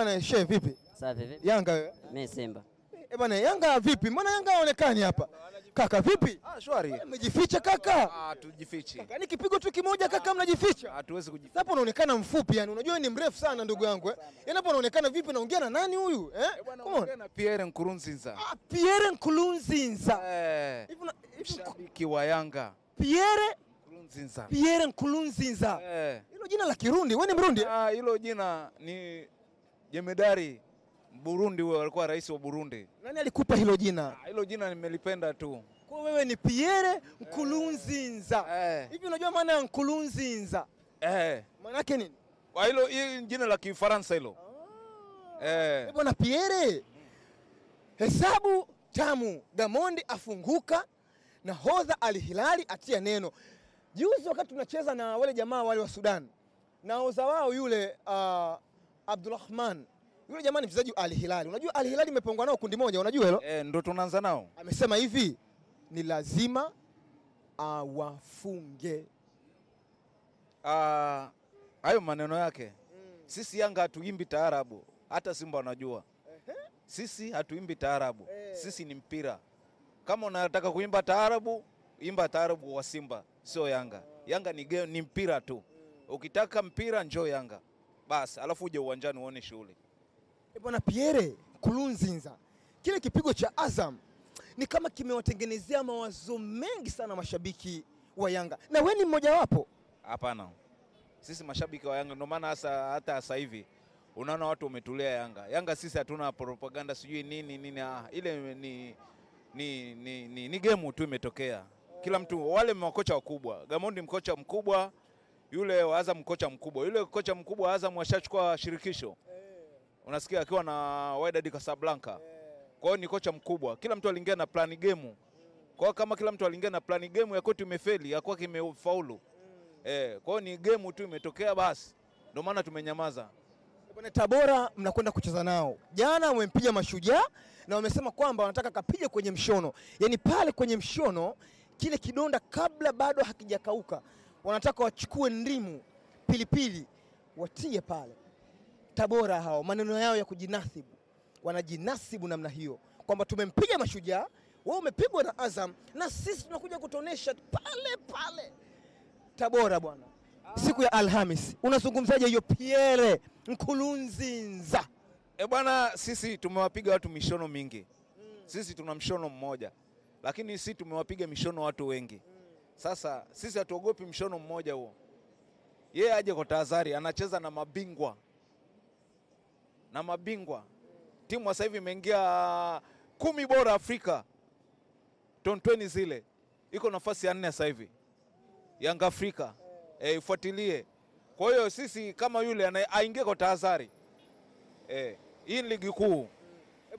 Bwana she vipi? Safi vipi? Yanga wewe? Mimi Simba. Eh bwana Yanga vipi? Mbona Yanga haonekani hapa? Kaka vipi? Ah, shwari. Mmejificha kaka? Ah, tujifichi. Kaka ni kipigo tu kimoja kaka mnajificha. Hatuwezi kujificha. Hapo unaonekana mfupi yani, unajua ni mrefu sana ndugu yangu eh. Yaani hapo unaonekana vipi naongea na nani huyu? Eh? Bwana unaongea na Pierre Nkurunziza. Ah, Pierre Nkurunziza. Eh, Hivi na shabiki wa Yanga. Pierre Nkurunziza. Pierre Nkurunziza. Eh. Hilo jina la Kirundi, wewe ni Mrundi? Ah, hilo jina ni jemedari Burundi, huyo alikuwa rais wa Burundi. Nani alikupa hilo jina? Ah, hilo jina nimelipenda tu. Kwa wewe ni Pierre Nkurunziza. Eh. Hivi unajua maana ya Nkurunziza? Eh. Maana yake nini? Kwa hilo jina la Kifaransa hilo. Ah. Eh. Bwana Pierre, hesabu tamu. Gamondi afunguka, nahodha Al Hilali atia neno. Juzi wakati tunacheza na wale jamaa wale wa Sudan, nahodha wao yule uh, Abdulrahman yule jamani mchezaji wa Al Hilal. Unajua Al Hilal imepangwa nao kundi moja, unajua hilo? Eh, ndio tunaanza nao. Amesema hivi ni lazima awafunge. Ah, hayo maneno yake. Mm. Sisi Yanga hatuimbi taarabu, hata Simba wanajua. Sisi hatuimbi taarabu, Eh. sisi ni mpira. Kama unataka kuimba taarabu, imba taarabu wa Simba, sio Yanga. Yanga ni, ni mpira tu. Ukitaka mpira njoo Yanga basi, alafu uje uwanjani uone shughuli. E bwana Pierre Kulunzinza, kile kipigo cha Azam ni kama kimewatengenezea mawazo mengi sana mashabiki wa Yanga, na we ni mmoja wapo. Hapana, sisi mashabiki wa Yanga ndio maana hasa hata sasa hivi unaona watu wametulia Yanga. Yanga sisi hatuna propaganda sijui nini nini, ah, ile ni ni, ni, ni, ni gemu tu imetokea. Kila mtu wale makocha wakubwa, Gamondi mkocha mkubwa, yule wa Azam kocha mkubwa, yule kocha mkubwa wa Azam ashachukua shirikisho, unasikia akiwa na Wydad Casablanca. Kwa hiyo ni kocha mkubwa, kila mtu aliingia na plani game. Kwa hiyo kama kila mtu aliingia na plani game ya kwetu imefeli, ya kwake imefaulu. Eh, kwa hiyo ni game tu imetokea basi, ndio maana tumenyamaza. Bwana Tabora mnakwenda kucheza nao, jana wamempiga Mashujaa na wamesema kwamba wanataka kapige kwenye mshono, yaani pale kwenye mshono kile kidonda kabla bado hakijakauka, wanataka wachukue ndimu, pilipili watie pale. Tabora hao maneno yao ya kujinasibu, wanajinasibu namna hiyo kwamba tumempiga Mashujaa, wewe umepigwa na Azam na sisi tunakuja kutonesha pale pale Tabora bwana, siku ya Alhamis. Unazungumzaje hiyo Pierre Nkurunziza? E bwana, sisi tumewapiga watu mishono mingi. Sisi tuna mshono mmoja, lakini sisi tumewapiga mishono watu wengi. Sasa sisi hatuogopi mshono mmoja huo. Yeye aje kwa tahadhari, anacheza na mabingwa. Na mabingwa. Timu sasa hivi imeingia kumi bora Afrika, tontweni zile, iko nafasi ya nne sasa hivi. Young Africa. E, ifuatilie. Kwa hiyo sisi kama yule aingie kwa tahadhari. Eh, hii ni ligi kuu